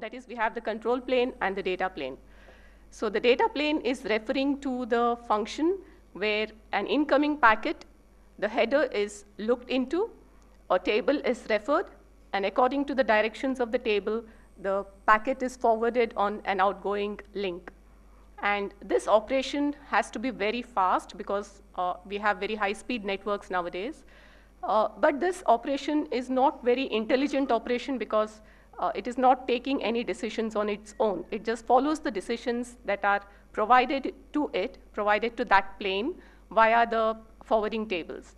That is, we have the control plane and the data plane. So the data plane is referring to the function where an incoming packet, the header is looked into, a table is referred, and according to the directions of the table, the packet is forwarded on an outgoing link. And this operation has to be very fast because uh, we have very high-speed networks nowadays. Uh, but this operation is not very intelligent operation because uh, it is not taking any decisions on its own. It just follows the decisions that are provided to it, provided to that plane via the forwarding tables.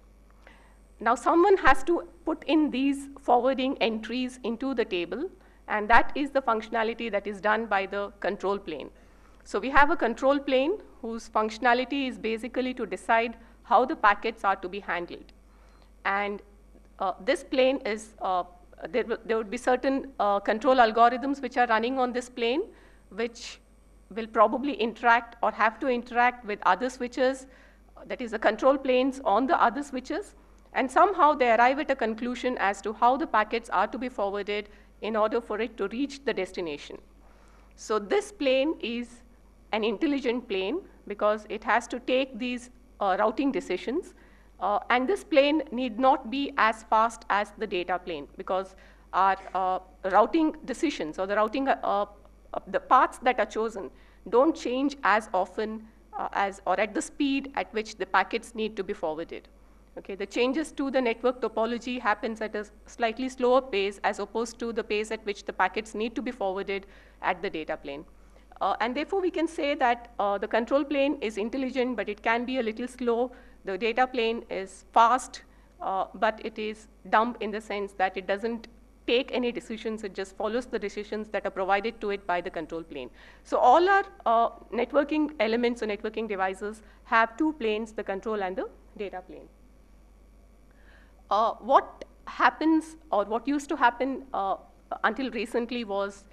Now someone has to put in these forwarding entries into the table, and that is the functionality that is done by the control plane. So we have a control plane whose functionality is basically to decide how the packets are to be handled. And uh, this plane is, uh, there, there would be certain uh, control algorithms which are running on this plane, which will probably interact or have to interact with other switches, that is the control planes on the other switches, and somehow they arrive at a conclusion as to how the packets are to be forwarded in order for it to reach the destination. So this plane is an intelligent plane because it has to take these uh, routing decisions. Uh, and this plane need not be as fast as the data plane because our uh, routing decisions or the routing, uh, uh, the paths that are chosen don't change as often uh, as or at the speed at which the packets need to be forwarded. Okay, the changes to the network topology happens at a slightly slower pace as opposed to the pace at which the packets need to be forwarded at the data plane. Uh, and therefore, we can say that uh, the control plane is intelligent, but it can be a little slow. The data plane is fast, uh, but it is dumb in the sense that it doesn't take any decisions. It just follows the decisions that are provided to it by the control plane. So all our uh, networking elements or networking devices have two planes, the control and the data plane. Uh, what happens or what used to happen uh, until recently was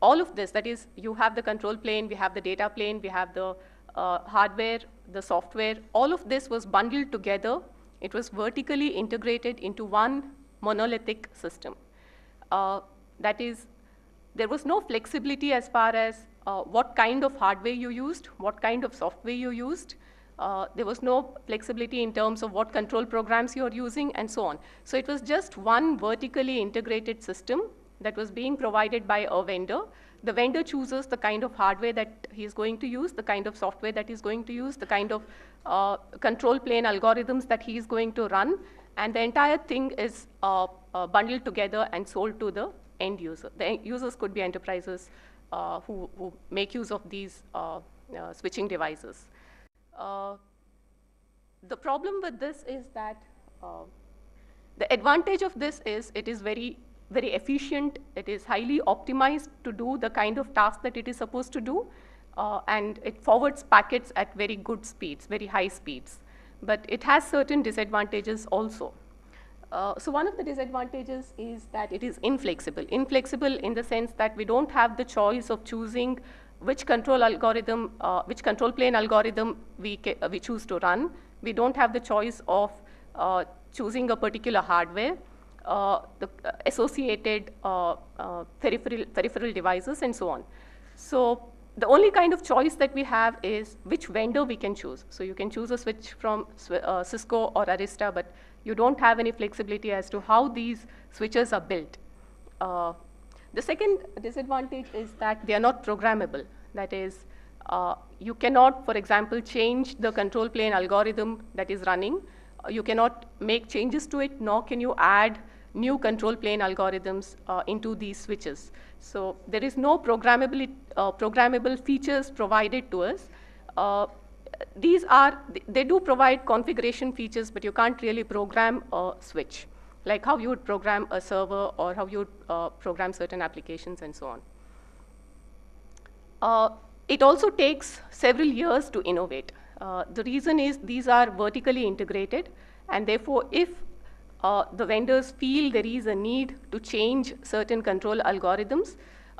all of this, that is, you have the control plane, we have the data plane, we have the uh, hardware, the software, all of this was bundled together. It was vertically integrated into one monolithic system. Uh, that is, there was no flexibility as far as uh, what kind of hardware you used, what kind of software you used. Uh, there was no flexibility in terms of what control programs you're using and so on. So it was just one vertically integrated system that was being provided by a vendor. The vendor chooses the kind of hardware that he's going to use, the kind of software that he's going to use, the kind of uh, control plane algorithms that he's going to run, and the entire thing is uh, uh, bundled together and sold to the end user. The end users could be enterprises uh, who, who, make use of these uh, uh, switching devices. the problem with this is that the advantage of this is it is very very efficient, it is highly optimized to do the kind of task that it is supposed to do, uh, and it forwards packets at very good speeds, very high speeds. But it has certain disadvantages also. Uh, so one of the disadvantages is that it is inflexible. Inflexible in the sense that we don't have the choice of choosing which control algorithm, uh, which control plane algorithm we, we choose to run. We don't have the choice of uh, choosing a particular hardware. Uh, the uh, associated uh, peripheral, peripheral devices and so on. So the only kind of choice that we have is which vendor we can choose. So you can choose a switch from uh, Cisco or Arista, but you don't have any flexibility as to how these switches are built. Uh, the second disadvantage is that they are not programmable. That is, uh, you cannot, for example, change the control plane algorithm that is running. you cannot make changes to it, nor can you add new control plane algorithms uh, into these switches. So there is no programmable, uh, programmable features provided to us. Uh, these are, they do provide configuration features, but you can't really program a switch, like how you would program a server or how you would uh, program certain applications and so on. Uh, it also takes several years to innovate. Uh, the reason is these are vertically integrated, and therefore if uh, the vendors feel there is a need to change certain control algorithms.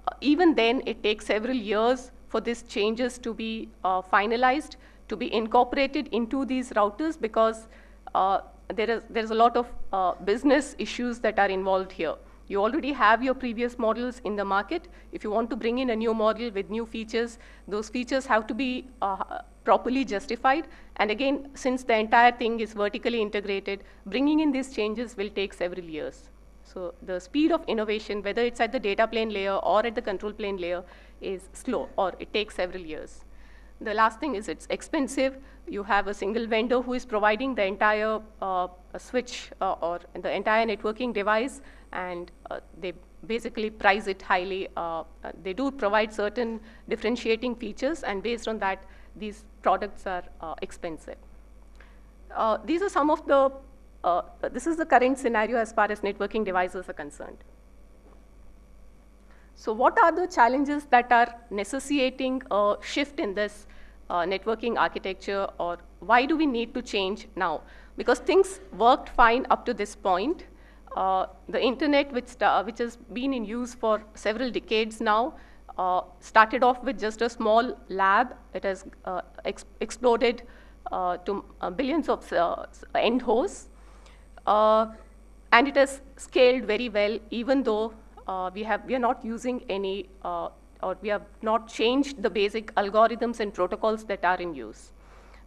Uh, even then, it takes several years for these changes to be uh, finalized, to be incorporated into these routers because uh, there is there's a lot of uh, business issues that are involved here. You already have your previous models in the market. If you want to bring in a new model with new features, those features have to be uh, properly justified. And again, since the entire thing is vertically integrated, bringing in these changes will take several years. So the speed of innovation, whether it's at the data plane layer or at the control plane layer, is slow, or it takes several years. The last thing is it's expensive. You have a single vendor who is providing the entire uh, switch uh, or the entire networking device, and uh, they basically price it highly. Uh, uh, they do provide certain differentiating features, and based on that, these products are expensive. these are some of the, this is the current scenario as far as networking devices are concerned. So what are the challenges that are necessitating a shift in this uh, networking architecture or why do we need to change now? Because things worked fine up to this point. Uh, the internet, which, uh, which has been in use for several decades now, uh, started off with just a small lab. It has uh, ex exploded uh, to billions of end hosts. and it has scaled very well, even though uh, we, have, we are not using any, uh, or we have not changed the basic algorithms and protocols that are in use.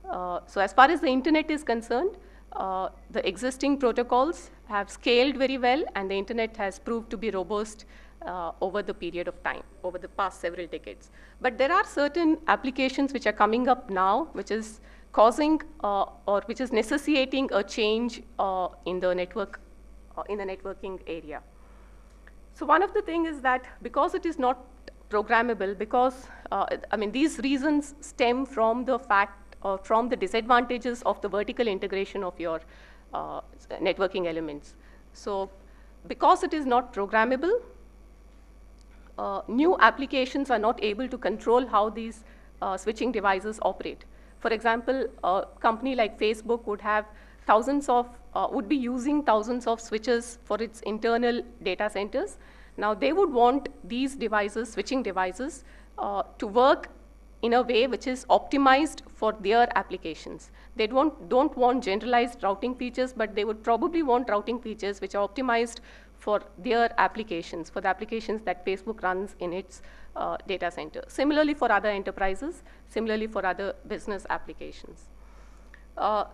Uh, so as far as the internet is concerned, uh, the existing protocols have scaled very well, and the internet has proved to be robust uh, over the period of time, over the past several decades. But there are certain applications which are coming up now, which is causing uh, or which is necessitating a change in the network, in the networking area. So one of the things is that because it is not programmable, because, uh, I mean, these reasons stem from the fact, from the disadvantages of the vertical integration of your uh, networking elements. So because it is not programmable, uh, new applications are not able to control how these uh, switching devices operate. For example, a company like Facebook would have thousands of, uh, would be using thousands of switches for its internal data centers. Now they would want these devices, switching devices, uh, to work in a way which is optimized for their applications. They don't, don't want generalized routing features, but they would probably want routing features which are optimized for their applications, for the applications that Facebook runs in its uh, data center. Similarly for other enterprises, similarly for other business applications. Uh,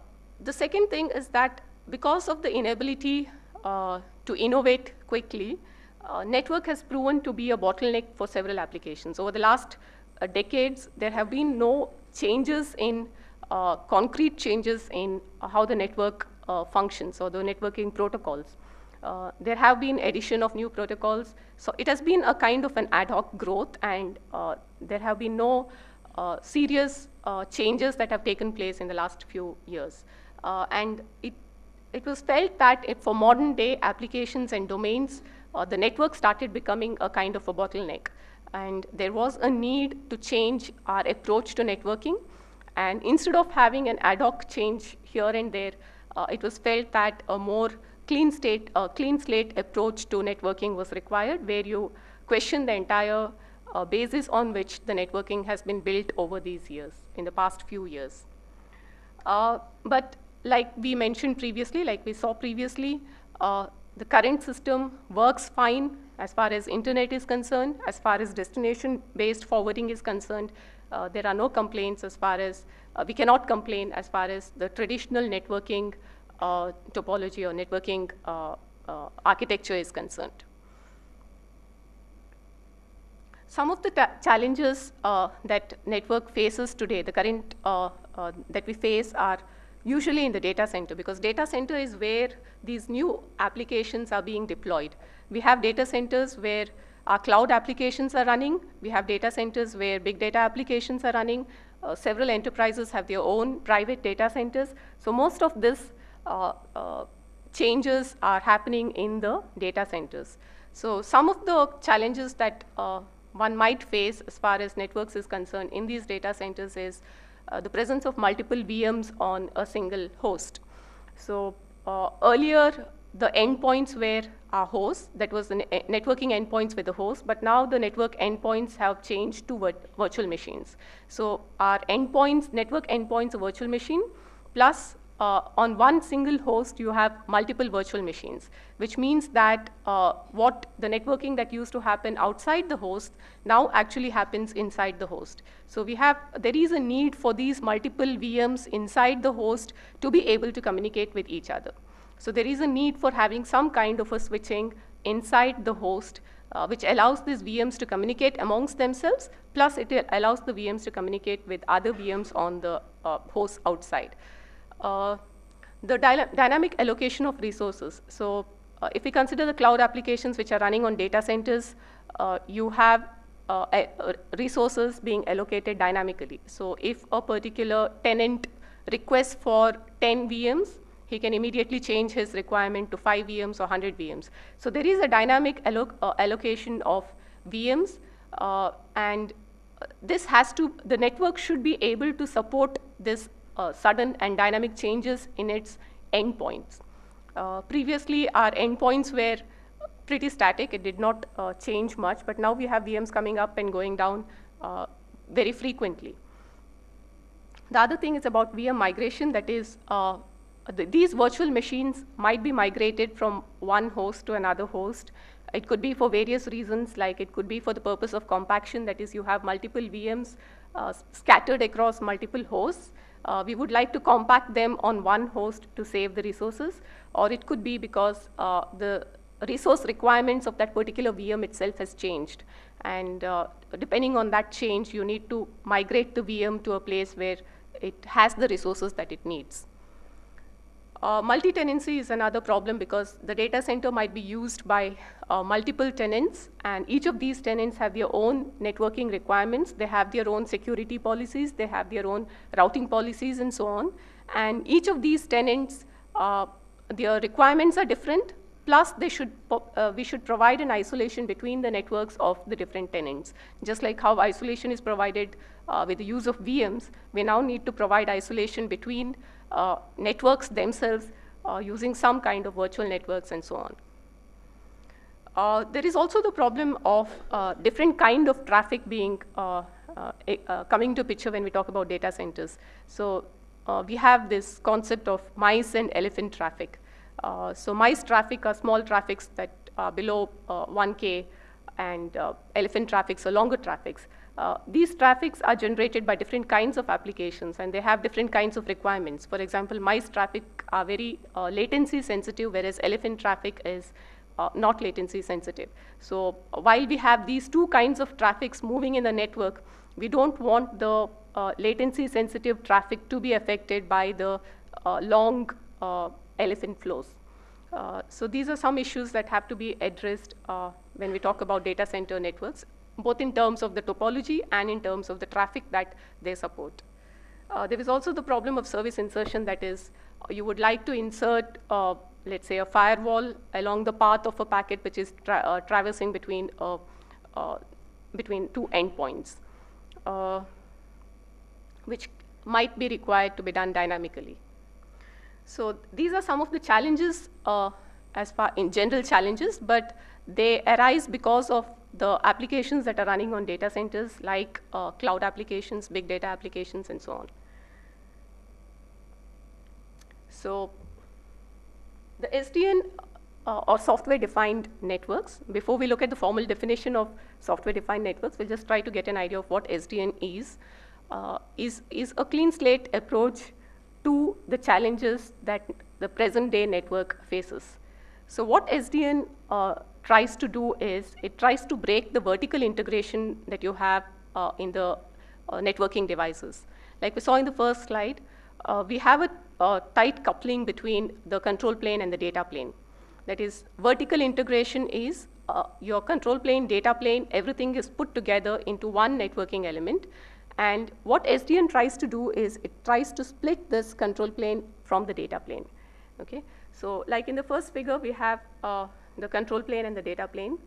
the second thing is that because of the inability uh, to innovate quickly, uh, network has proven to be a bottleneck for several applications. Over the last decades, there have been no changes in, uh, concrete changes in how the network uh, functions or the networking protocols. Uh, there have been addition of new protocols. So it has been a kind of an ad hoc growth and there have been no serious changes that have taken place in the last few years. Uh, and it, it was felt that for modern day applications and domains, uh, the network started becoming a kind of a bottleneck. And there was a need to change our approach to networking. And instead of having an ad hoc change here and there, uh, it was felt that a more clean state, uh, clean slate approach to networking was required, where you question the entire uh, basis on which the networking has been built over these years, in the past few years. Uh, but like we mentioned previously, like we saw previously, uh, the current system works fine as far as internet is concerned, as far as destination-based forwarding is concerned. Uh, there are no complaints as far as, uh, we cannot complain as far as the traditional networking uh, topology or networking uh, uh, architecture is concerned. Some of the challenges that network faces today, the current that we face are usually in the data center, because data center is where these new applications are being deployed. We have data centers where our cloud applications are running. We have data centers where big data applications are running. Uh, several enterprises have their own private data centers. So most of this uh, uh, changes are happening in the data centers. So some of the challenges that uh, one might face as far as networks is concerned in these data centers is uh, the presence of multiple VMs on a single host. So uh, earlier, the endpoints were our hosts, that was the networking endpoints with the host, but now the network endpoints have changed to virtual machines. So our endpoints, network endpoints, a virtual machine, plus uh, on one single host, you have multiple virtual machines, which means that uh, what the networking that used to happen outside the host now actually happens inside the host. So we have, there is a need for these multiple VMs inside the host to be able to communicate with each other. So there is a need for having some kind of a switching inside the host, uh, which allows these VMs to communicate amongst themselves, plus it allows the VMs to communicate with other VMs on the uh, host outside. Uh, the dy dynamic allocation of resources. So uh, if we consider the cloud applications which are running on data centers, uh, you have uh, resources being allocated dynamically. So if a particular tenant requests for 10 VMs, he can immediately change his requirement to 5 VMs or 100 VMs. So there is a dynamic alloc uh, allocation of VMs, uh, and this has to, the network should be able to support this uh, sudden and dynamic changes in its endpoints. Uh, previously, our endpoints were pretty static. It did not uh, change much, but now we have VMs coming up and going down uh, very frequently. The other thing is about VM migration, that is, these virtual machines might be migrated from one host to another host. It could be for various reasons, like it could be for the purpose of compaction, that is, you have multiple VMs uh, scattered across multiple hosts, uh, we would like to compact them on one host to save the resources, or it could be because uh, the resource requirements of that particular VM itself has changed. And uh, depending on that change, you need to migrate the VM to a place where it has the resources that it needs. Uh, multi-tenancy is another problem because the data center might be used by uh, multiple tenants, and each of these tenants have their own networking requirements. They have their own security policies. They have their own routing policies, and so on. And each of these tenants, uh, their requirements are different. Plus, they should uh, we should provide an isolation between the networks of the different tenants. Just like how isolation is provided uh, with the use of VMs, we now need to provide isolation between networks themselves uh, using some kind of virtual networks and so on. Uh, there is also the problem of uh, different kind of traffic being uh, uh, coming to picture when we talk about data centers. So we have this concept of mice and elephant traffic. so mice traffic are small traffics that are below 1K and elephant traffics are longer traffics. Uh, these traffics are generated by different kinds of applications and they have different kinds of requirements. For example, mice traffic are very uh, latency sensitive, whereas elephant traffic is uh, not latency sensitive. So while we have these two kinds of traffics moving in the network, we don't want the uh, latency sensitive traffic to be affected by the uh, long elephant flows. so these are some issues that have to be addressed when we talk about data center networks both in terms of the topology and in terms of the traffic that they support. Uh, there is also the problem of service insertion, that is, uh, you would like to insert, uh, let's say, a firewall along the path of a packet which is tra uh, traversing between, uh, uh, between two endpoints, which might be required to be done dynamically. So these are some of the challenges as far in general challenges, but they arise because of the applications that are running on data centers like uh, cloud applications, big data applications, and so on. So the SDN uh, or software-defined networks, before we look at the formal definition of software-defined networks, we'll just try to get an idea of what SDN is. Uh, is, is a clean slate approach to the challenges that the present day network faces. So what SDN uh, tries to do is it tries to break the vertical integration that you have uh, in the uh, networking devices. Like we saw in the first slide, uh, we have a, a, tight coupling between the control plane and the data plane. That is, vertical integration is uh, your control plane, data plane, everything is put together into one networking element. And what SDN tries to do is it tries to split this control plane from the data plane. Okay? So like in the first figure, we have uh, the control plane and the data plane.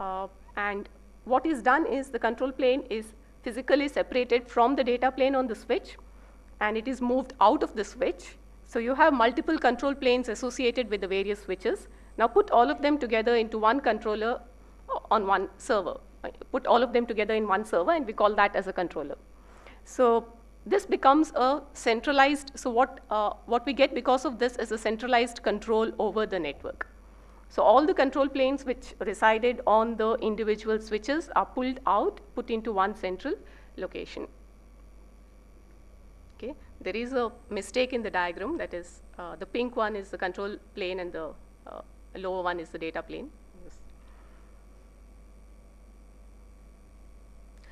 Uh, and what is done is the control plane is physically separated from the data plane on the switch, and it is moved out of the switch. So you have multiple control planes associated with the various switches. Now put all of them together into one controller on one server. Put all of them together in one server, and we call that as a controller. So this becomes a centralized, so what, uh, what we get because of this is a centralized control over the network. So all the control planes which resided on the individual switches are pulled out, put into one central location. Okay, there is a mistake in the diagram, that is uh, the pink one is the control plane and the uh, lower one is the data plane.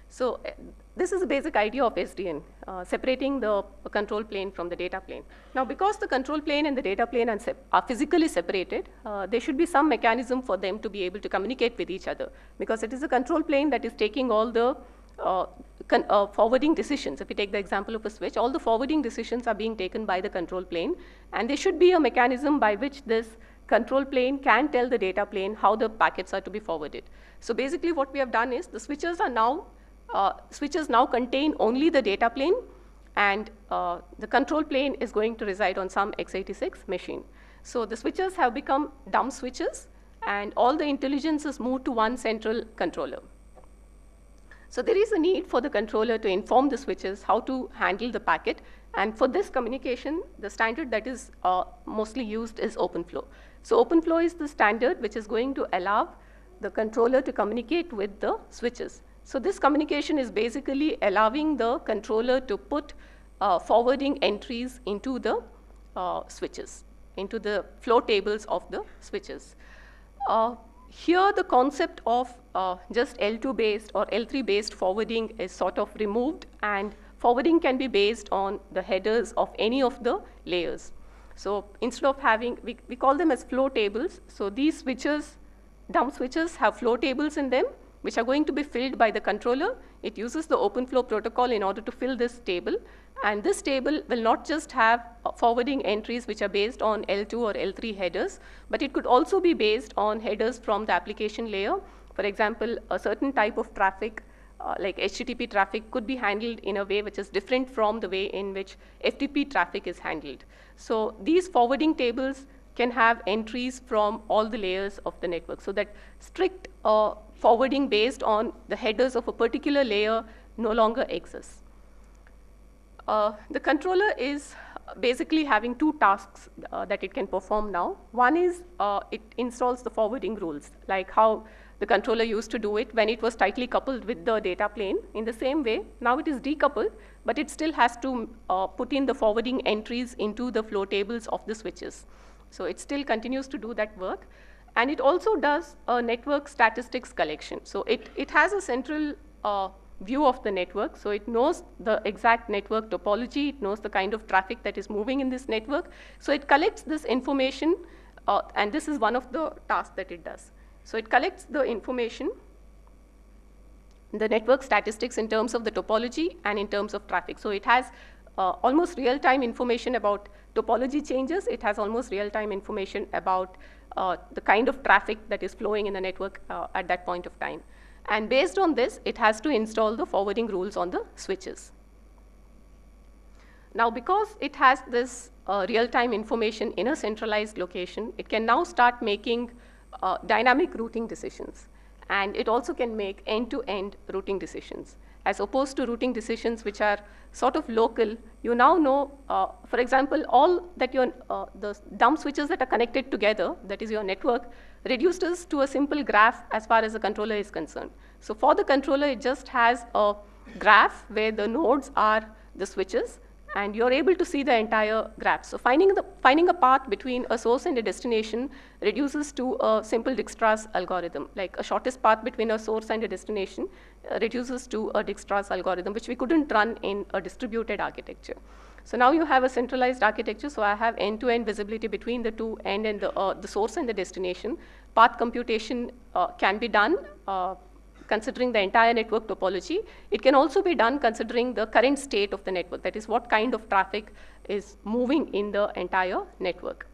So uh, this is the basic idea of SDN, uh, separating the control plane from the data plane. Now, because the control plane and the data plane are, are physically separated, uh, there should be some mechanism for them to be able to communicate with each other, because it is the control plane that is taking all the uh, uh, forwarding decisions. If we take the example of a switch, all the forwarding decisions are being taken by the control plane, and there should be a mechanism by which this control plane can tell the data plane how the packets are to be forwarded. So basically what we have done is the switches are now uh, switches now contain only the data plane, and uh, the control plane is going to reside on some x86 machine. So the switches have become dumb switches, and all the intelligence is moved to one central controller. So there is a need for the controller to inform the switches how to handle the packet, and for this communication, the standard that is uh, mostly used is OpenFlow. So OpenFlow is the standard which is going to allow the controller to communicate with the switches. So this communication is basically allowing the controller to put uh, forwarding entries into the uh, switches, into the flow tables of the switches. Uh, here the concept of uh, just L2 based or L3 based forwarding is sort of removed and forwarding can be based on the headers of any of the layers. So instead of having, we, we call them as flow tables. So these switches, dumb switches have flow tables in them which are going to be filled by the controller. It uses the OpenFlow protocol in order to fill this table. And this table will not just have forwarding entries which are based on L2 or L3 headers, but it could also be based on headers from the application layer. For example, a certain type of traffic uh, like HTTP traffic could be handled in a way which is different from the way in which FTP traffic is handled. So these forwarding tables can have entries from all the layers of the network so that strict uh, forwarding based on the headers of a particular layer no longer exists. Uh, the controller is basically having two tasks uh, that it can perform now. One is uh, it installs the forwarding rules, like how the controller used to do it when it was tightly coupled with the data plane. In the same way, now it is decoupled, but it still has to uh, put in the forwarding entries into the flow tables of the switches. So it still continues to do that work. And it also does a network statistics collection. So it, it has a central uh, view of the network. So it knows the exact network topology. It knows the kind of traffic that is moving in this network. So it collects this information, uh, and this is one of the tasks that it does. So it collects the information, the network statistics in terms of the topology and in terms of traffic. So it has uh, almost real-time information about topology changes. It has almost real-time information about uh, the kind of traffic that is flowing in the network uh, at that point of time. And based on this, it has to install the forwarding rules on the switches. Now, because it has this uh, real-time information in a centralized location, it can now start making uh, dynamic routing decisions. And it also can make end-to-end -end routing decisions as opposed to routing decisions which are sort of local, you now know, uh, for example, all that your, uh, the dumb switches that are connected together, that is your network, reduces to a simple graph as far as the controller is concerned. So for the controller, it just has a graph where the nodes are the switches, and you're able to see the entire graph. So finding, the, finding a path between a source and a destination reduces to a simple Dijkstra's algorithm, like a shortest path between a source and a destination uh, reduces to a Dijkstra's algorithm, which we couldn't run in a distributed architecture. So now you have a centralized architecture, so I have end-to-end -end visibility between the two end and the, uh, the source and the destination. Path computation uh, can be done uh, considering the entire network topology. It can also be done considering the current state of the network, that is what kind of traffic is moving in the entire network.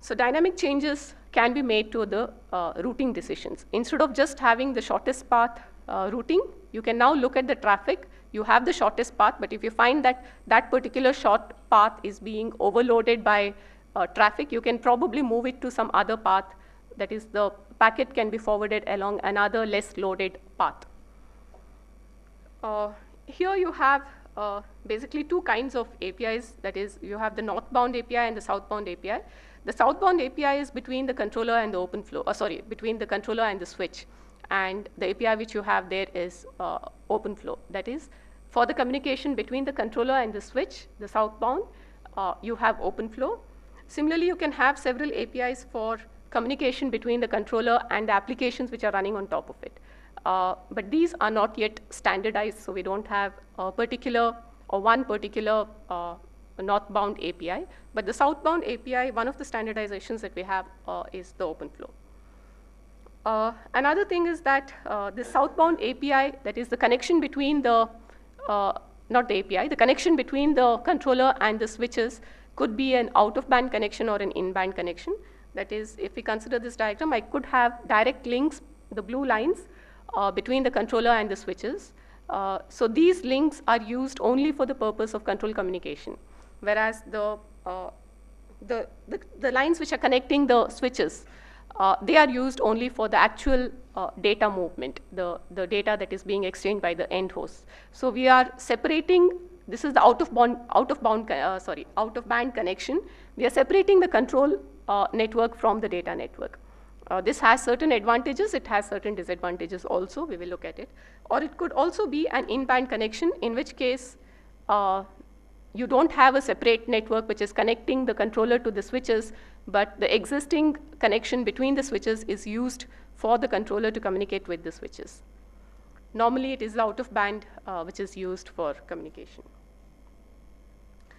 So dynamic changes can be made to the uh, routing decisions. Instead of just having the shortest path uh, routing, you can now look at the traffic. You have the shortest path, but if you find that that particular short path is being overloaded by uh, traffic, you can probably move it to some other path that is the packet can be forwarded along another less loaded path. Uh, here you have uh, basically two kinds of APIs. That is, you have the northbound API and the southbound API. The southbound API is between the controller and the OpenFlow, uh, sorry, between the controller and the switch. And the API which you have there is uh, OpenFlow. That is, for the communication between the controller and the switch, the southbound, uh, you have OpenFlow. Similarly, you can have several APIs for communication between the controller and the applications which are running on top of it. Uh, but these are not yet standardized, so we don't have a particular or one particular uh, northbound API. But the southbound API, one of the standardizations that we have uh, is the OpenFlow. Uh, another thing is that uh, the southbound API, that is the connection between the, uh, not the API, the connection between the controller and the switches could be an out-of-band connection or an in-band connection. That is, if we consider this diagram, I could have direct links, the blue lines, uh, between the controller and the switches. Uh, so these links are used only for the purpose of control communication, whereas the, uh, the, the, the, lines which are connecting the switches, uh, they are used only for the actual uh, data movement, the, the data that is being exchanged by the end host. So we are separating, this is the out of, bond, out of, bound, uh, sorry, out of band connection. We are separating the control network from the data network. Uh, this has certain advantages, it has certain disadvantages also, we will look at it. Or it could also be an in-band connection, in which case uh, you don't have a separate network which is connecting the controller to the switches, but the existing connection between the switches is used for the controller to communicate with the switches. Normally it is out of band uh, which is used for communication.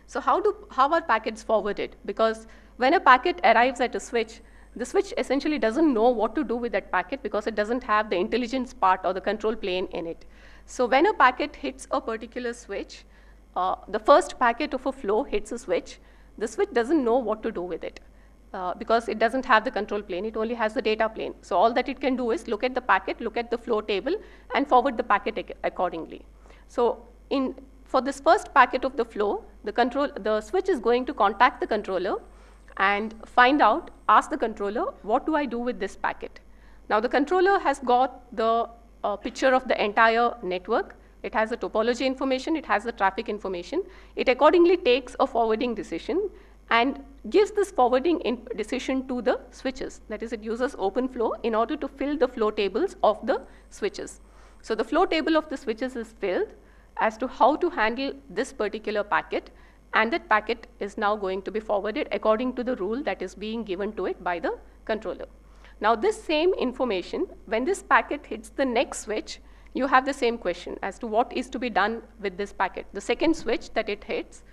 So how, do, how are packets forwarded? Because when a packet arrives at a switch, the switch essentially doesn't know what to do with that packet because it doesn't have the intelligence part or the control plane in it. So when a packet hits a particular switch, uh, the first packet of a flow hits a switch, the switch doesn't know what to do with it. Uh, because it doesn't have the control plane, it only has the data plane. So all that it can do is look at the packet, look at the flow table, and forward the packet accordingly. So in, for this first packet of the flow, the, control, the switch is going to contact the controller and find out, ask the controller, what do I do with this packet? Now the controller has got the uh, picture of the entire network. It has the topology information, it has the traffic information. It accordingly takes a forwarding decision and gives this forwarding decision to the switches. That is, it uses OpenFlow in order to fill the flow tables of the switches. So the flow table of the switches is filled as to how to handle this particular packet and that packet is now going to be forwarded according to the rule that is being given to it by the controller. Now this same information, when this packet hits the next switch, you have the same question as to what is to be done with this packet. The second switch that it hits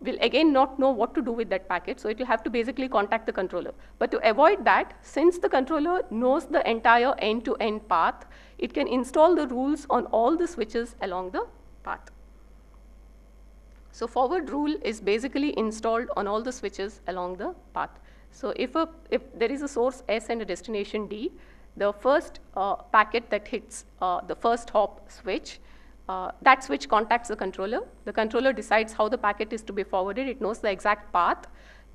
will again not know what to do with that packet, so it will have to basically contact the controller. But to avoid that, since the controller knows the entire end-to-end -end path, it can install the rules on all the switches along the path. So forward rule is basically installed on all the switches along the path. So if, a, if there is a source S and a destination D, the first uh, packet that hits uh, the first hop switch, uh, that switch contacts the controller. The controller decides how the packet is to be forwarded. It knows the exact path.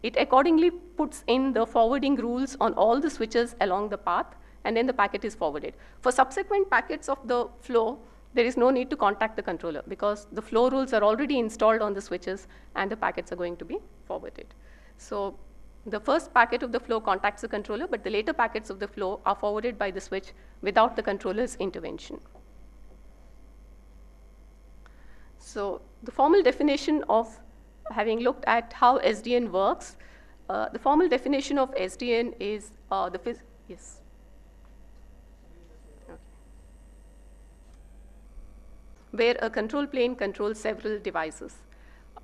It accordingly puts in the forwarding rules on all the switches along the path, and then the packet is forwarded. For subsequent packets of the flow, there is no need to contact the controller because the flow rules are already installed on the switches and the packets are going to be forwarded. So the first packet of the flow contacts the controller, but the later packets of the flow are forwarded by the switch without the controller's intervention. So the formal definition of having looked at how SDN works, uh, the formal definition of SDN is uh, the, yes. Where a control plane controls several devices.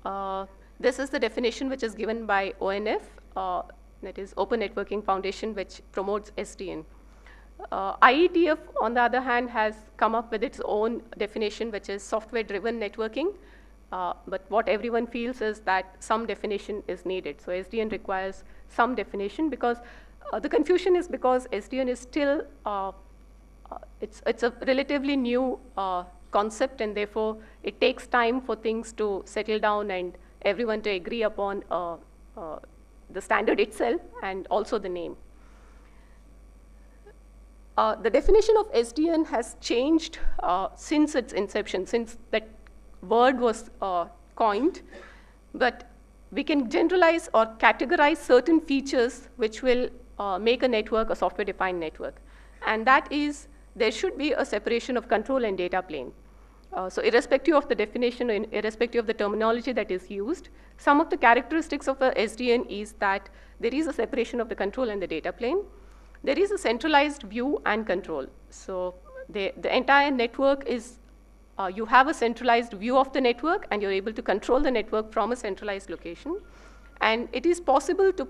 Uh, this is the definition which is given by ONF, uh, that is Open Networking Foundation, which promotes SDN. Uh, IETF, on the other hand, has come up with its own definition, which is software-driven networking. Uh, but what everyone feels is that some definition is needed. So SDN requires some definition because uh, the confusion is because SDN is still, uh, it's, it's a relatively new concept and therefore it takes time for things to settle down and everyone to agree upon uh, uh, the standard itself and also the name. Uh, the definition of SDN has changed uh, since its inception, since that word was uh, coined, but we can generalize or categorize certain features which will uh, make a network a software-defined network. And that is, there should be a separation of control and data plane. Uh, so irrespective of the definition, irrespective of the terminology that is used, some of the characteristics of a SDN is that there is a separation of the control and the data plane. There is a centralized view and control. So the, the entire network is, uh, you have a centralized view of the network and you're able to control the network from a centralized location. And it is possible to,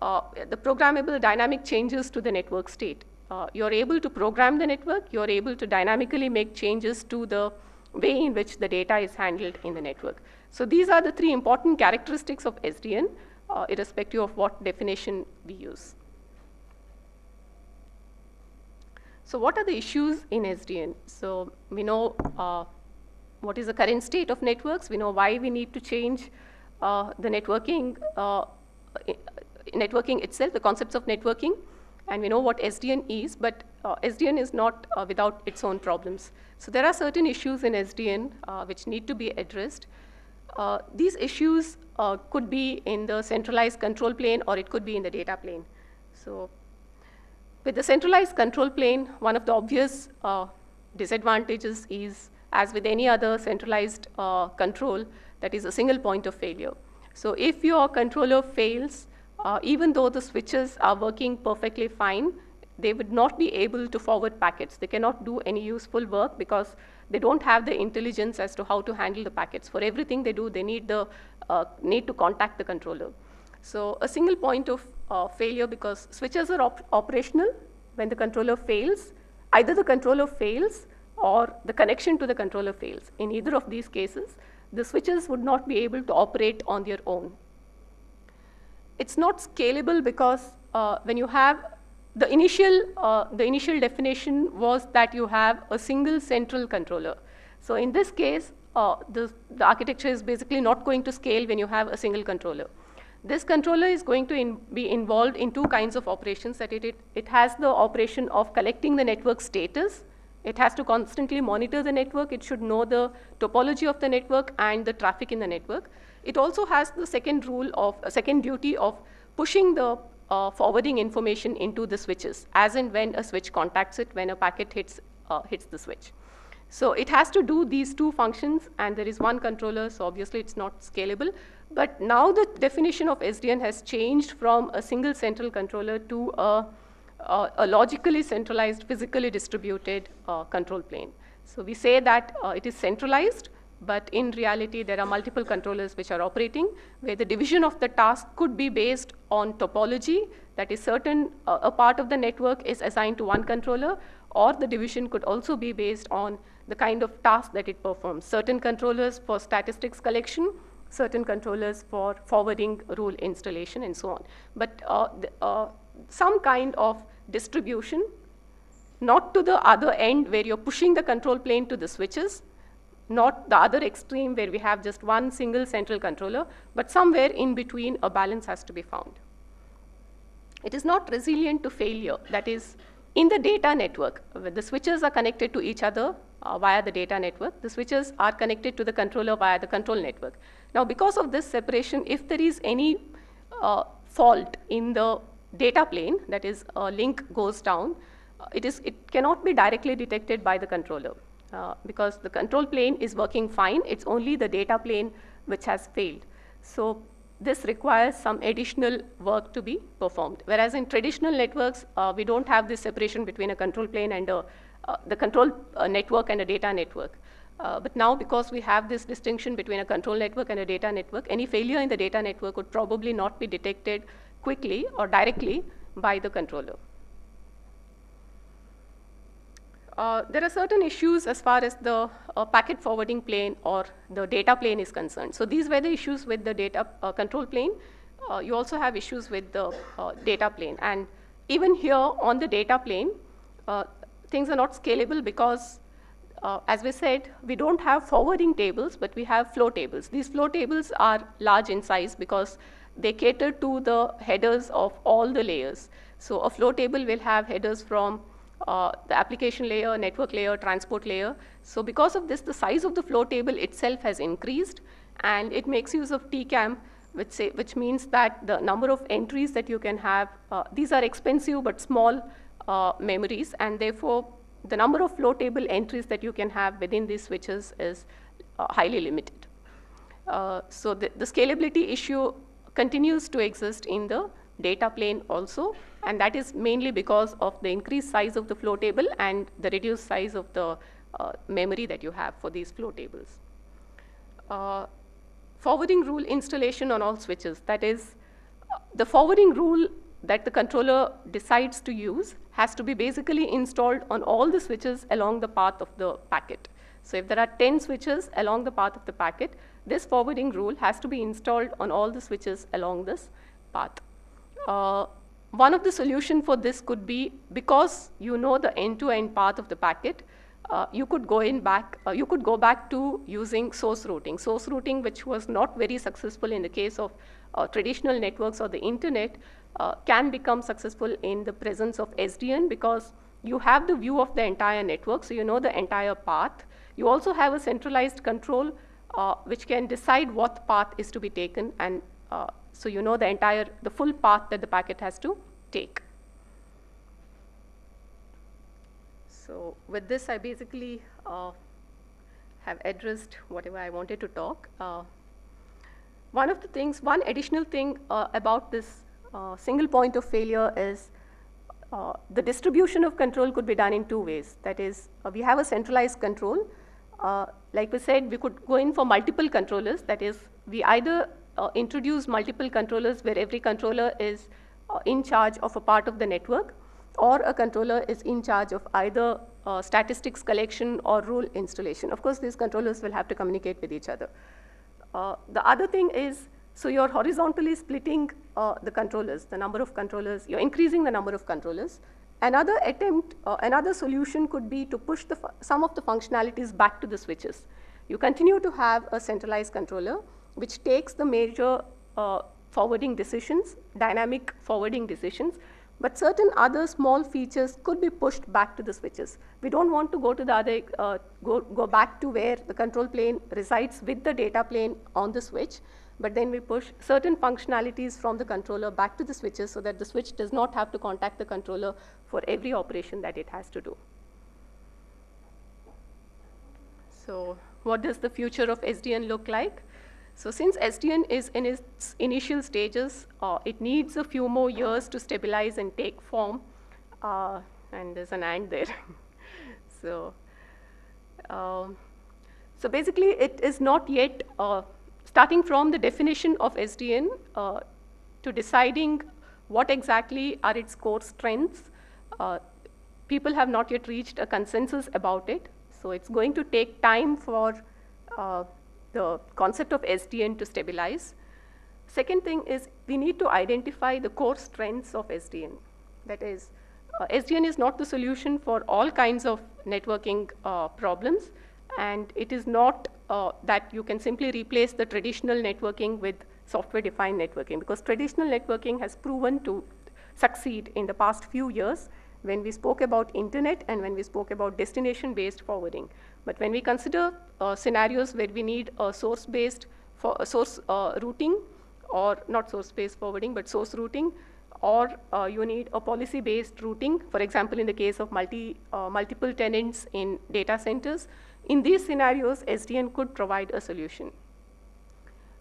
uh, the programmable dynamic changes to the network state. Uh, you're able to program the network, you're able to dynamically make changes to the way in which the data is handled in the network. So these are the three important characteristics of SDN, uh, irrespective of what definition we use. So what are the issues in SDN? So we know uh, what is the current state of networks. We know why we need to change uh, the networking, uh, networking itself, the concepts of networking. And we know what SDN is, but uh, SDN is not uh, without its own problems. So there are certain issues in SDN uh, which need to be addressed. these issues could be in the centralized control plane or it could be in the data plane. So with the centralized control plane, one of the obvious uh, disadvantages is, as with any other centralized uh, control, that is a single point of failure. So if your controller fails, uh, even though the switches are working perfectly fine, they would not be able to forward packets. They cannot do any useful work because they don't have the intelligence as to how to handle the packets. For everything they do, they need, the, uh, need to contact the controller. So a single point of uh, failure because switches are op operational when the controller fails. Either the controller fails or the connection to the controller fails. In either of these cases, the switches would not be able to operate on their own. It's not scalable because uh, when you have the initial, uh, the initial definition was that you have a single central controller. So in this case, uh, the, the architecture is basically not going to scale when you have a single controller. This controller is going to in, be involved in two kinds of operations. That it, it, it has the operation of collecting the network status. It has to constantly monitor the network. It should know the topology of the network and the traffic in the network. It also has the second rule of, uh, second duty of pushing the uh, forwarding information into the switches, as in when a switch contacts it, when a packet hits, uh, hits the switch. So it has to do these two functions, and there is one controller, so obviously it's not scalable. But now the definition of SDN has changed from a single central controller to a, a, a logically centralized, physically distributed uh, control plane. So we say that uh, it is centralized, but in reality, there are multiple controllers which are operating, where the division of the task could be based on topology, that is certain, uh, a part of the network is assigned to one controller, or the division could also be based on the kind of task that it performs. Certain controllers for statistics collection, certain controllers for forwarding rule installation and so on. But uh, uh, some kind of distribution, not to the other end where you're pushing the control plane to the switches, not the other extreme where we have just one single central controller, but somewhere in between a balance has to be found. It is not resilient to failure. That is, in the data network, the switches are connected to each other uh, via the data network. The switches are connected to the controller via the control network. Now, because of this separation, if there is any uh, fault in the data plane, that is a link goes down, uh, it, is, it cannot be directly detected by the controller uh, because the control plane is working fine. It's only the data plane which has failed. So this requires some additional work to be performed. Whereas in traditional networks, uh, we don't have this separation between a control plane and a, uh, the control uh, network and a data network. Uh, but now, because we have this distinction between a control network and a data network, any failure in the data network would probably not be detected quickly or directly by the controller. Uh, there are certain issues as far as the uh, packet forwarding plane or the data plane is concerned. So these were the issues with the data uh, control plane. Uh, you also have issues with the uh, data plane. And even here on the data plane, things are not scalable because as we said, we don't have forwarding tables, but we have flow tables. These flow tables are large in size because they cater to the headers of all the layers. So a flow table will have headers from uh, the application layer, network layer, transport layer. So because of this, the size of the flow table itself has increased, and it makes use of TCAM, which, say, which means that the number of entries that you can have, uh, these are expensive but small uh, memories, and therefore the number of flow table entries that you can have within these switches is uh, highly limited. Uh, so the, the scalability issue continues to exist in the data plane also, and that is mainly because of the increased size of the flow table and the reduced size of the uh, memory that you have for these flow tables. Uh, forwarding rule installation on all switches, that is, the forwarding rule that the controller decides to use has to be basically installed on all the switches along the path of the packet. So if there are 10 switches along the path of the packet, this forwarding rule has to be installed on all the switches along this path. Uh, one of the solution for this could be because you know the end-to-end -end path of the packet, uh, you could go in back, uh, you could go back to using source routing. Source routing, which was not very successful in the case of uh, traditional networks or the internet, uh, can become successful in the presence of SDN because you have the view of the entire network, so you know the entire path. You also have a centralized control uh, which can decide what path is to be taken and uh, so you know the entire, the full path that the packet has to take. So with this, I basically uh, have addressed whatever I wanted to talk. Uh, one of the things, one additional thing uh, about this uh, single point of failure is uh, the distribution of control could be done in two ways. That is, uh, we have a centralized control. like we said, we could go in for multiple controllers. That is, we either uh, introduce multiple controllers where every controller is uh, in charge of a part of the network, or a controller is in charge of either uh, statistics collection or rule installation. Of course, these controllers will have to communicate with each other. Uh, the other thing is, so you're horizontally splitting uh, the controllers, the number of controllers, you're increasing the number of controllers. Another attempt, uh, another solution could be to push some of the functionalities back to the switches. You continue to have a centralized controller, which takes the major uh, forwarding decisions, dynamic forwarding decisions, but certain other small features could be pushed back to the switches. We don't want to go to the other, uh, go, go back to where the control plane resides with the data plane on the switch, but then we push certain functionalities from the controller back to the switches so that the switch does not have to contact the controller for every operation that it has to do. So what does the future of SDN look like? So since SDN is in its initial stages, uh, it needs a few more years to stabilize and take form. Uh, and there's an and there. so, um, so basically, it is not yet uh, starting from the definition of SDN uh, to deciding what exactly are its core strengths. Uh, people have not yet reached a consensus about it. So it's going to take time for uh, the concept of SDN to stabilize. Second thing is we need to identify the core strengths of SDN. That is, uh, SDN is not the solution for all kinds of networking uh, problems, and it is not uh, that you can simply replace the traditional networking with software-defined networking, because traditional networking has proven to succeed in the past few years when we spoke about internet and when we spoke about destination-based forwarding. But when we consider uh, scenarios where we need a source-based for a source uh, routing, or not source-based forwarding, but source routing, or uh, you need a policy-based routing, for example, in the case of multi, uh, multiple tenants in data centers, in these scenarios, SDN could provide a solution.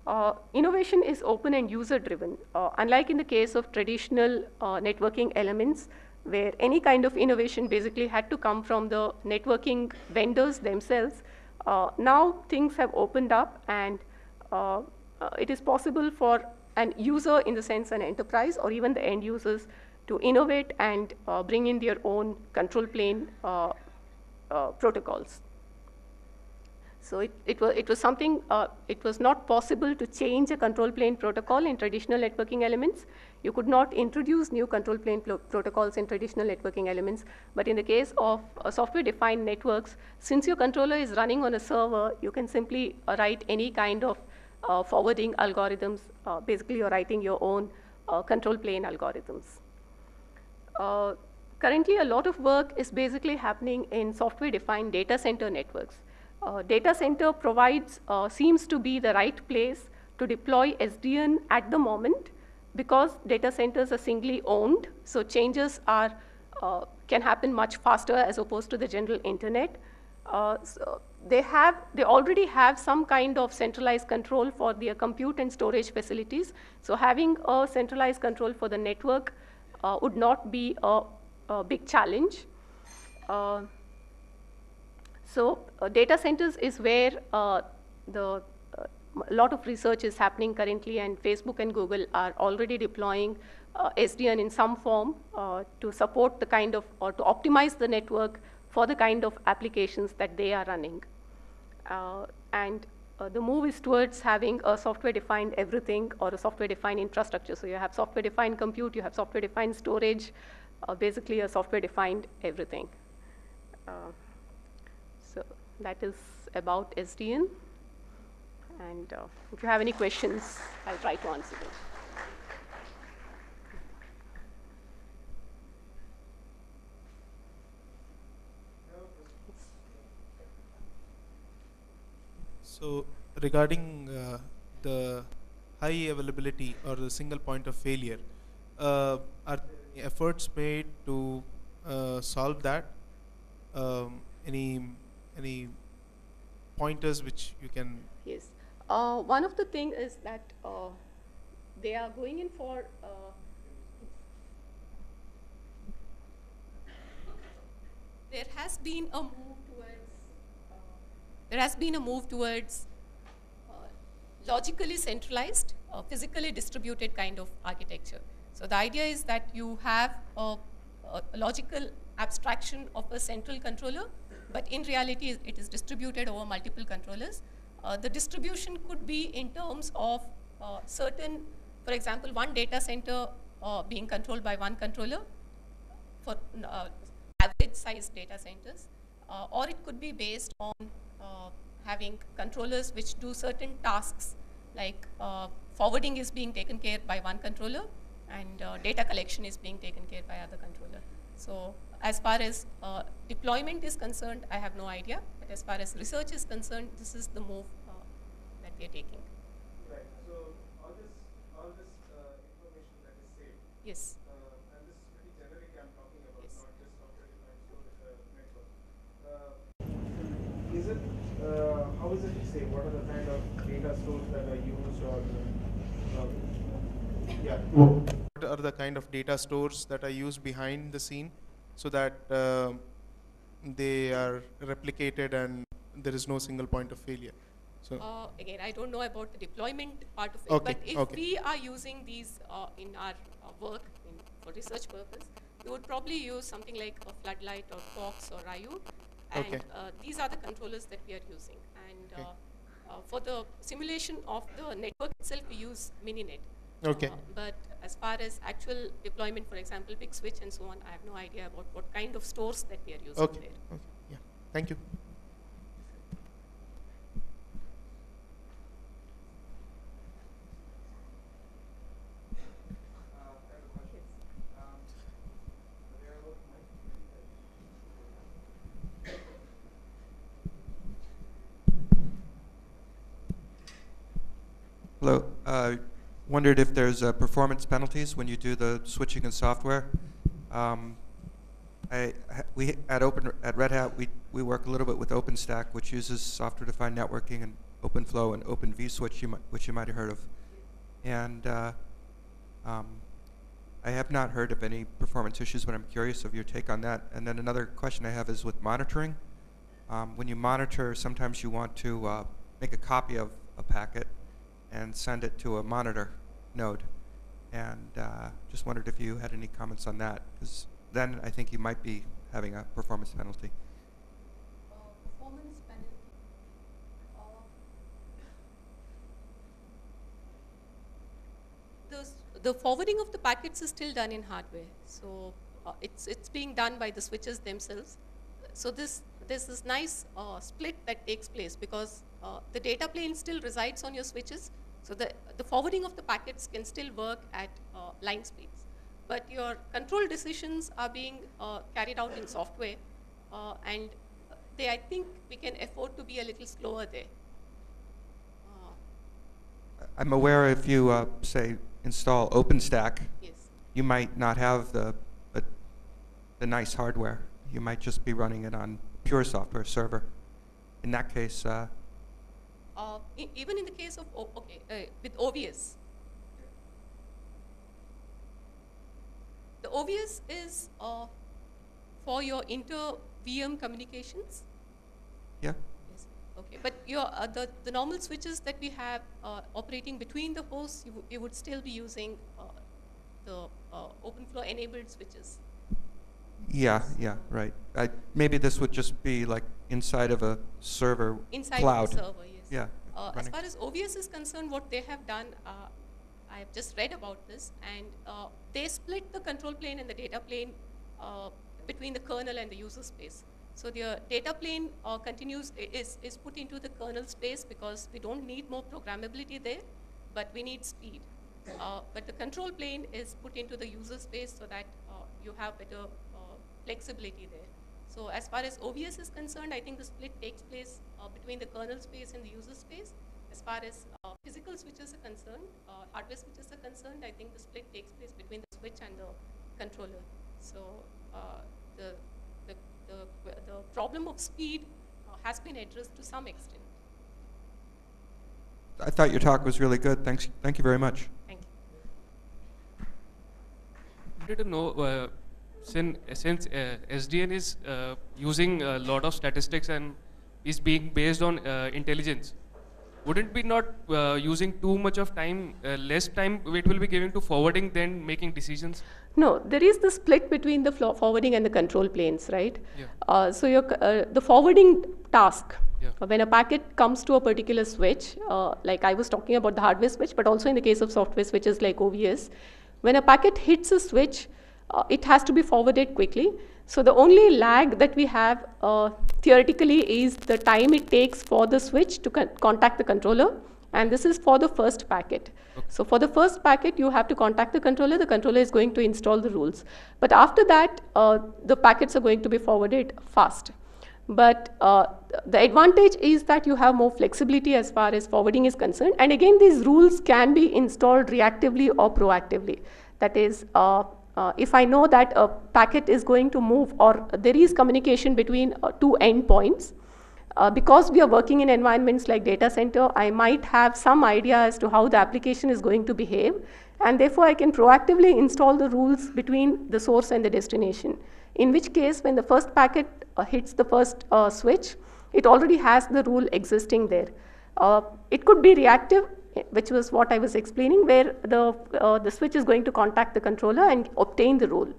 Uh, innovation is open and user-driven. Uh, unlike in the case of traditional networking elements, where any kind of innovation basically had to come from the networking vendors themselves. Uh, now things have opened up and uh, uh, it is possible for an user in the sense an enterprise or even the end users to innovate and uh, bring in their own control plane uh, protocols. So it, it, was, it was something, uh, it was not possible to change a control plane protocol in traditional networking elements. You could not introduce new control plane protocols in traditional networking elements. But in the case of uh, software-defined networks, since your controller is running on a server, you can simply uh, write any kind of uh, forwarding algorithms. Uh, basically, you're writing your own uh, control plane algorithms. currently, a lot of work is basically happening in software-defined data center networks. Uh, data center provides, uh, seems to be the right place to deploy SDN at the moment because data centers are singly owned, so changes are, uh, can happen much faster as opposed to the general internet. Uh, so they have, they already have some kind of centralized control for their compute and storage facilities. So having a centralized control for the network uh, would not be a, a big challenge. Uh, so uh, data centers is where uh, the a lot of research is happening currently, and Facebook and Google are already deploying uh, SDN in some form uh, to support the kind of, or to optimize the network for the kind of applications that they are running. Uh, and uh, the move is towards having a software-defined everything or a software-defined infrastructure. So you have software-defined compute, you have software-defined storage, uh, basically a software-defined everything. Uh, so that is about SDN. And uh, if you have any questions, I'll try to answer them. So regarding uh, the high availability or the single point of failure, uh, are efforts made to uh, solve that? Um, any any pointers which you can? Yes. Uh, one of the things is that uh, they are going in for uh, there has been a move towards uh, there has been a move towards uh, logically centralized, uh, physically distributed kind of architecture. So the idea is that you have a, a logical abstraction of a central controller, but in reality it is distributed over multiple controllers. Uh, the distribution could be in terms of uh, certain, for example, one data center uh, being controlled by one controller for uh, average sized data centers, uh, or it could be based on uh, having controllers which do certain tasks like forwarding is being taken care by one controller and data collection is being taken care by other controller. So as far as uh, deployment is concerned, I have no idea. But as far as research is concerned, this is the move uh, that we are taking. Right. So all this, all this uh, information that is saved. Yes. Uh, and this is pretty generic. I'm talking about Yes. not just software-defined uh, network. Uh, is it? Uh, how is it saved? What are the kind of data stores that are used, or uh, yeah? What are the kind of data stores that are used behind the scene? so that uh, they are replicated and there is no single point of failure. So Uh, again, I don't know about the deployment part of it, Okay, but if okay. we are using these uh, in our uh, work in, for research purpose, we would probably use something like a floodlight or POX or Ryu, and Okay. uh, these are the controllers that we are using. And Okay. uh, uh, for the simulation of the network itself, we use Mininet. Okay. Uh, but as far as actual deployment, for example, big switch and so on, I have no idea about what kind of stores that we are using okay, there. okay, yeah, thank you. Hello. Uh, Wondered if there's uh, performance penalties when you do the switching in software. Um, I, we, at Open, at Red Hat, we, we work a little bit with OpenStack, which uses software-defined networking and OpenFlow and Open vSwitch, you mi- which you might have heard of. And uh, um, I have not heard of any performance issues, but I'm curious of your take on that. And then another question I have is with monitoring. Um, when you monitor, sometimes you want to uh, make a copy of a packet and send it to a monitor node. And uh, just wondered if you had any comments on that, because then I think you might be having a performance penalty. Performance penalty. The, the forwarding of the packets is still done in hardware. So uh, it's, it's being done by the switches themselves. So this, there's this nice uh, split that takes place because uh, the data plane still resides on your switches. So the, the forwarding of the packets can still work at uh, line speeds. but your control decisions are being uh, carried out in software, uh, and they, I think, we can afford to be a little slower there. Uh, I'm aware if you, uh, say, install OpenStack, yes. you might not have the, the, the nice hardware. You might just be running it on pure software server. In that case, even in the case of, O- okay, uh, with OVS, the OVS is uh, for your inter VM communications. yeah, Yes. Okay, but your uh, the the normal switches that we have uh, operating between the hosts, you, you would still be using uh, the uh, OpenFlow enabled switches. yeah, yeah, right. I, maybe this would just be like inside of a server Inside cloud. the server, yes. Yeah, Uh, as far as OVS is concerned, what they have done, uh, I have just read about this, and uh, they split the control plane and the data plane uh, between the kernel and the user space. So the data plane uh, continues is is put into the kernel space because we don't need more programmability there, but we need speed. Uh, but the control plane is put into the user space so that uh, you have better uh, flexibility there. So as far as OVS is concerned, I think the split takes place uh, between the kernel space and the user space. As far as uh, physical switches are concerned, uh, hardware switches are concerned, I think the split takes place between the switch and the controller. So uh, the, the, the, the problem of speed uh, has been addressed to some extent. I thought your talk was really good. Thanks, thank you very much. Thank you. wanted to know uh, since, since uh, SDN is uh, using a lot of statistics and is being based on uh, intelligence, wouldn't be not uh, using too much of time, uh, less time it will be giving to forwarding than making decisions? No, there is the split between the forwarding and the control planes, right? Yeah. Uh, so your, uh, the forwarding task, Yeah. when a packet comes to a particular switch, uh, like I was talking about the hardware switch, but also in the case of software switches like OVS, when a packet hits a switch, uh, it has to be forwarded quickly. So the only lag that we have uh, theoretically is the time it takes for the switch to con- contact the controller, and this is for the first packet. So for the first packet, you have to contact the controller. The controller is going to install the rules. But after that, uh, the packets are going to be forwarded fast. But uh, the advantage is that you have more flexibility as far as forwarding is concerned. And again, these rules can be installed reactively or proactively. That is, uh, if I know that a packet is going to move or there is communication between uh, two endpoints, uh, because we are working in environments like data center, I might have some idea as to how the application is going to behave, and therefore I can proactively install the rules between the source and the destination. In which case, when the first packet uh, hits the first uh, switch, it already has the rule existing there. Uh, it could be reactive, which was what I was explaining, where the, uh, the switch is going to contact the controller and obtain the rule.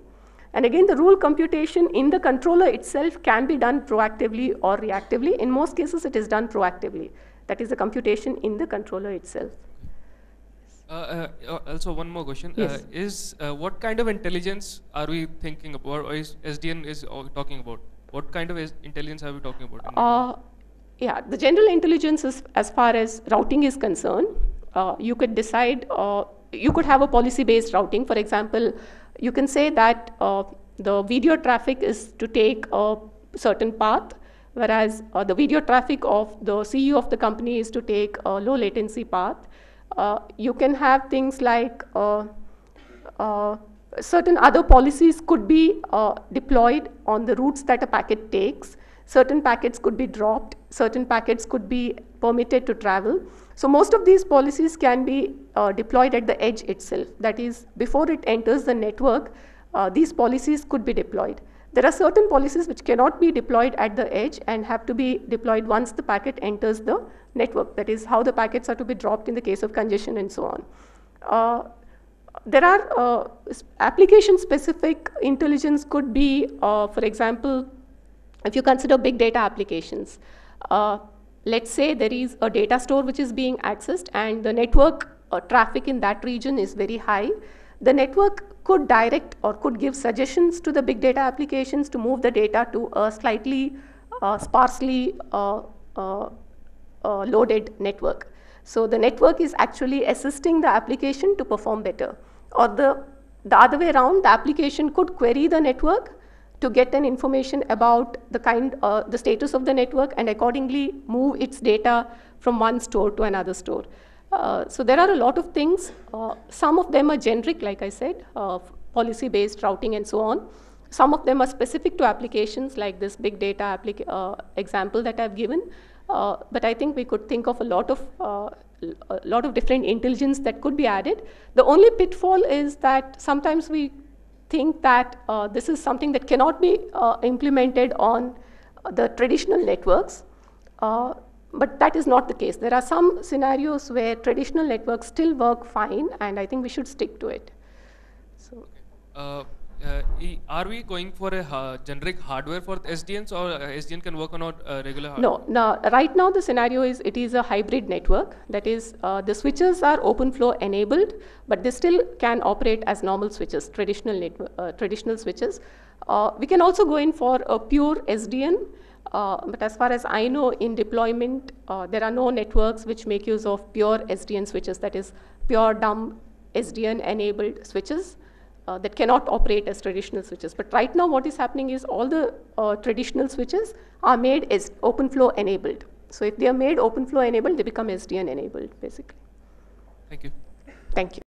And again, the rule computation in the controller itself can be done proactively or reactively. In most cases, it is done proactively. That is the computation in the controller itself. Uh, uh, uh, also, one more question: Yes. uh, Is uh, what kind of intelligence are we thinking about, or is SDN is talking about? What kind of intelligence are we talking about? Yeah, the general intelligence is as far as routing is concerned. Uh, you could decide, uh, you could have a policy based routing. For example, you can say that uh, the video traffic is to take a certain path, whereas uh, the video traffic of the CEO of the company is to take a low latency path. Uh, you can have things like uh, certain other policies could be deployed on the routes that a packet takes. Certain packets could be dropped, certain packets could be permitted to travel. So, most of these policies can be uh, deployed at the edge itself. That is, before it enters the network, uh, these policies could be deployed. There are certain policies which cannot be deployed at the edge and have to be deployed once the packet enters the network. That is, how the packets are to be dropped in the case of congestion and so on. Uh, there are uh, application specific intelligence could be, uh, for example, if you consider big data applications, uh, let's say there is a data store which is being accessed and the network uh, traffic in that region is very high. The network could direct or could give suggestions to the big data applications to move the data to a slightly uh, sparsely uh, uh, uh, loaded network. So the network is actually assisting the application to perform better, or the the other way around, the application could query the network to get an information about the kind, uh, the status of the network and accordingly move its data from one store to another store. Uh, so there are a lot of things. Uh, some of them are generic, like I said, uh, policy-based routing and so on. Some of them are specific to applications, like this big data uh, example that I've given. Uh, but I think we could think of a lot of a lot of different intelligence that could be added. The only pitfall is that sometimes we think that uh, this is something that cannot be uh, implemented on the traditional networks. Uh, but that is not the case. There are some scenarios where traditional networks still work fine, and I think we should stick to it. So, Uh, uh, are we going for a ha- generic hardware for SDNs or uh, SDN can work on a uh, regular hardware? no, no, right now the scenario is it is a hybrid network. That is, uh, the switches are OpenFlow enabled, but they still can operate as normal switches, traditional, uh, traditional switches. Uh, we can also go in for a pure SDN, uh, but as far as I know, in deployment, uh, there are no networks which make use of pure SDN switches, that is, pure dumb SDN enabled switches uh, that cannot operate as traditional switches. But right now, what is happening is all the uh, traditional switches are made as OpenFlow enabled. So if they are made OpenFlow enabled, they become SDN enabled, basically. Thank you. Thank you.